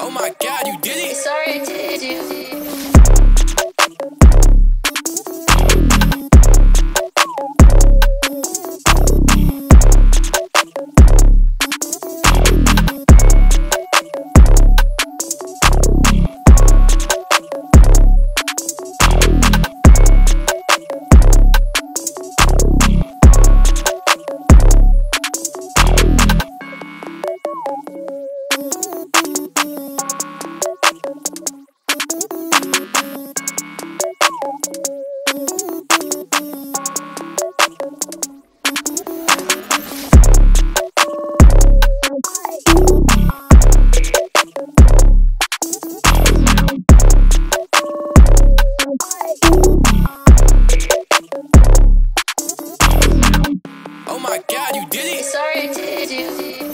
Oh my god, you did it! Sorry, I did you? my god, you did it! Sorry, I did you.